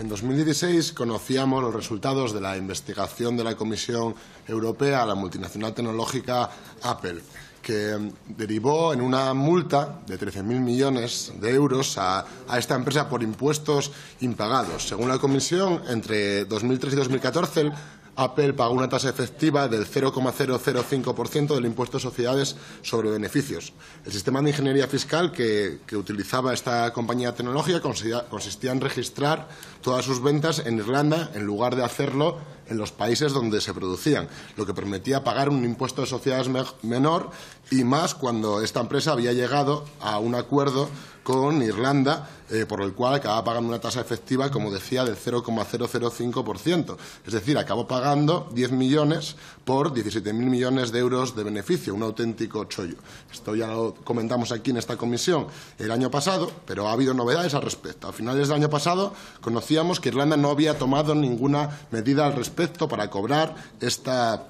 En 2016 conocíamos los resultados de la investigación de la Comisión Europea a la multinacional tecnológica Apple, que derivó en una multa de 13.000 millones de euros a, a, esta empresa por impuestos impagados. Según la Comisión, entre 2003 y 2014 Apple pagó una tasa efectiva del 0,005% del impuesto de sociedades sobre beneficios. El sistema de ingeniería fiscal que, utilizaba esta compañía tecnológica consistía, consistía en registrar todas sus ventas en Irlanda en lugar de hacerlo en los países donde se producían, lo que permitía pagar un impuesto de sociedades menor y más cuando esta empresa había llegado a un acuerdo con Irlanda, eh, por el cual acababa pagando una tasa efectiva, como decía, del 0,005%. Es decir, acabó pagando 10 millones por 17.000 millones de euros de beneficio, un auténtico chollo. Esto ya lo comentamos aquí en esta comisión el año pasado, pero ha habido novedades al respecto. A finales del año pasado conocíamos que Irlanda no había tomado ninguna medida al respecto para cobrar esta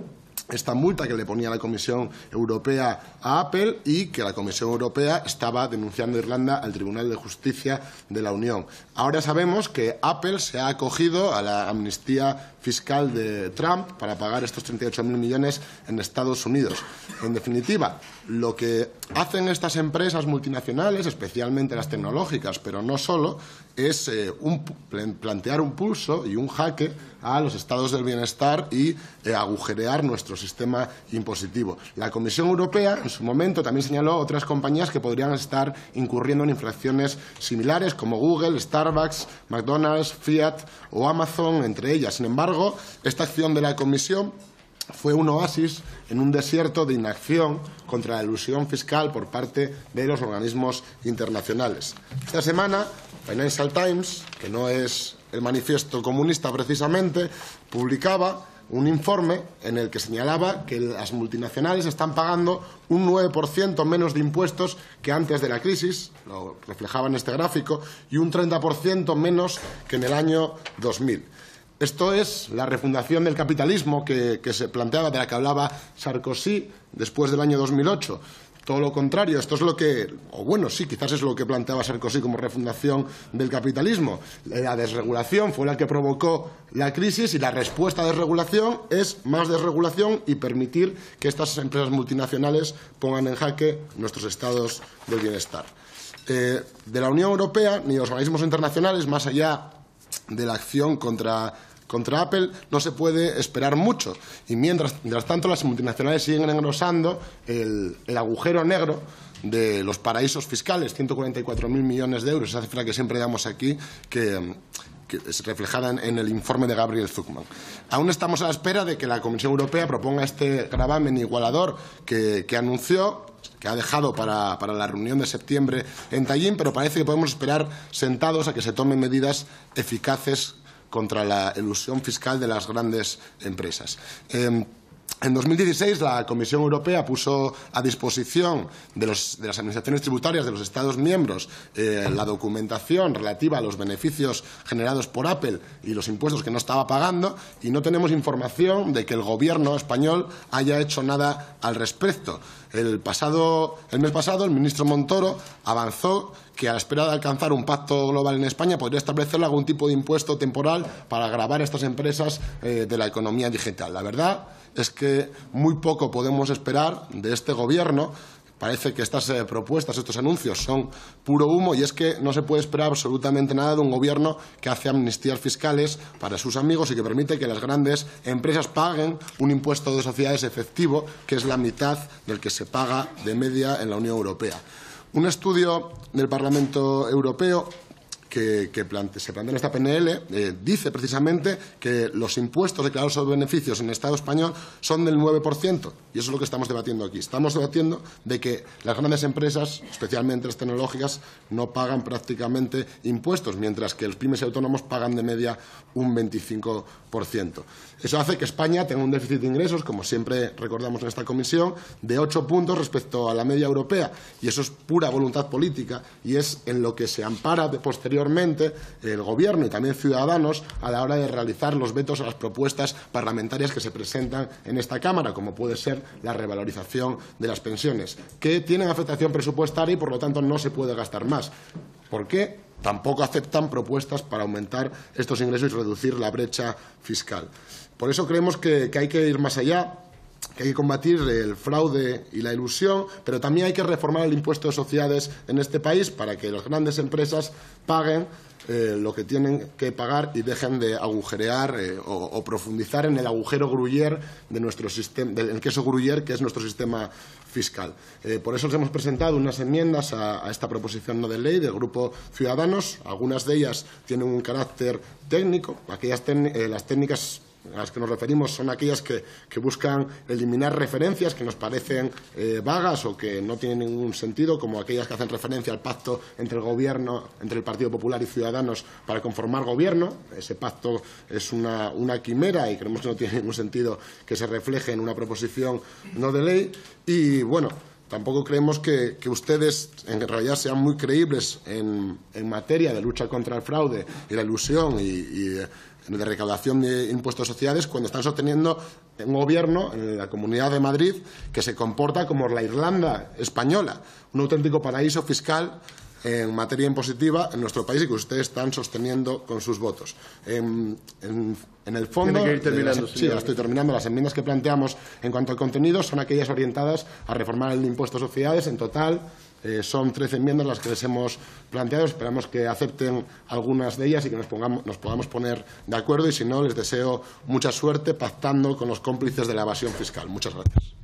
esta multa que le ponía la Comisión Europea a Apple y que la Comisión Europea estaba denunciando a Irlanda al Tribunal de Justicia de la Unión. Ahora sabemos que Apple se ha acogido a la amnistía fiscal de Trump para pagar estos 38.000 millones en Estados Unidos. En definitiva, lo que hacen estas empresas multinacionales, especialmente las tecnológicas, pero no solo, es eh, un, plantear un pulso y un jaque a los estados del bienestar y eh, agujerear nuestro sistema impositivo. La Comisión Europea, en su momento, también señaló otras compañías que podrían estar incurriendo en infracciones similares, como Google, Starbucks, McDonald's, Fiat o Amazon, entre ellas. Sin embargo, esta acción de la Comisión fue un oasis en un desierto de inacción contra la ilusión fiscal por parte de los organismos internacionales. Esta semana, Financial Times, que no es el manifiesto comunista precisamente, publicaba un informe en el que señalaba que las multinacionales están pagando un 9% menos de impuestos que antes de la crisis, lo reflejaba en este gráfico, y un 30% menos que en el año 2000. Esto es la refundación del capitalismo que, que, se planteaba, de la que hablaba Sarkozy después del año 2008. Todo lo contrario, esto es lo que, o bueno, sí, quizás es lo que planteaba Sarkozy como refundación del capitalismo. La desregulación fue la que provocó la crisis y la respuesta a desregulación es más desregulación y permitir que estas empresas multinacionales pongan en jaque nuestros estados del bienestar. Eh, de la Unión Europea ni los organismos internacionales, más allá de la acción contra contra Apple no se puede esperar mucho. Y mientras, mientras tanto, las multinacionales siguen engrosando el, el agujero negro de los paraísos fiscales, 144.000 millones de euros, esa cifra que siempre damos aquí, que, que es reflejada en, en, el informe de Gabriel Zuckman. Aún estamos a la espera de que la Comisión Europea proponga este gravamen igualador que, que anunció que ha dejado para, para, la reunión de septiembre en Tallinn, pero parece que podemos esperar sentados a que se tomen medidas eficaces contra la elusión fiscal de las grandes empresas. Eh, en 2016, la Comisión Europea puso a disposición de, las administraciones tributarias de los Estados miembros eh, la documentación relativa a los beneficios generados por Apple y los impuestos que no estaba pagando y no tenemos información de que el Gobierno español haya hecho nada al respecto. El, pasado, el mes pasado, el ministro Montoro avanzó que a la espera de alcanzar un pacto global en España podría establecer algún tipo de impuesto temporal para gravar a estas empresas eh, de la economía digital. La verdad es que muy poco podemos esperar de este Gobierno. Parece que estas eh, propuestas, estos anuncios son puro humo y es que no se puede esperar absolutamente nada de un gobierno que hace amnistías fiscales para sus amigos y que permite que las grandes empresas paguen un impuesto de sociedades efectivo que es la mitad del que se paga de media en la Unión Europea. Un estudio del Parlamento Europeo que, se plantea en esta PNL eh, dice precisamente que los impuestos declarados sobre beneficios en el Estado español son del 9%. Y eso es lo que estamos debatiendo aquí. Estamos debatiendo de que las grandes empresas, especialmente las tecnológicas, no pagan prácticamente impuestos, mientras que los pymes y autónomos pagan de media un 25%. Eso hace que España tenga un déficit de ingresos, como siempre recordamos en esta comisión, de ocho puntos respecto a la media europea. Y eso es pura voluntad política y es en lo que se ampara posteriormente el Gobierno y también Ciudadanos a la hora de realizar los vetos a las propuestas parlamentarias que se presentan en esta Cámara, como puede ser la revalorización de las pensiones, que tienen afectación presupuestaria y, por lo tanto, no se puede gastar más. ¿Por qué? tampoco aceptan propuestas para aumentar estos ingresos y reducir la brecha fiscal. Por eso creemos que, hay que ir más allá que hay que combatir el fraude y la ilusión, pero también hay que reformar el impuesto de sociedades en este país para que las grandes empresas paguen eh, lo que tienen que pagar y dejen de agujerear eh, o, profundizar en el agujero gruyer de nuestro sistema, del queso gruyer que es nuestro sistema fiscal. Eh, por eso les hemos presentado unas enmiendas a, esta proposición no de ley del Grupo Ciudadanos. Algunas de ellas tienen un carácter técnico, aquellas las técnicas a las que nos referimos son aquellas que, buscan eliminar referencias que nos parecen eh, vagas o que no tienen ningún sentido, como aquellas que hacen referencia al pacto entre el Gobierno, entre el Partido Popular y Ciudadanos para conformar Gobierno. Ese pacto es una, quimera y creemos que no tiene ningún sentido que se refleje en una proposición no de ley. Y, bueno, tampoco creemos que, ustedes en realidad sean muy creíbles en, materia de lucha contra el fraude y la ilusión y de recaudación de impuestos sociales cuando están sosteniendo un gobierno en la Comunidad de Madrid que se comporta como la Irlanda española, un auténtico paraíso fiscal en materia impositiva en nuestro país y que ustedes están sosteniendo con sus votos. En, el fondo, sí, estoy terminando. Las enmiendas que planteamos en cuanto al contenido son aquellas orientadas a reformar el impuesto a sociedades. En total, eh, son 13 enmiendas las que les hemos planteado. Esperamos que acepten algunas de ellas y que nos, nos podamos poner de acuerdo. Y si no, les deseo mucha suerte pactando con los cómplices de la evasión fiscal. Muchas gracias.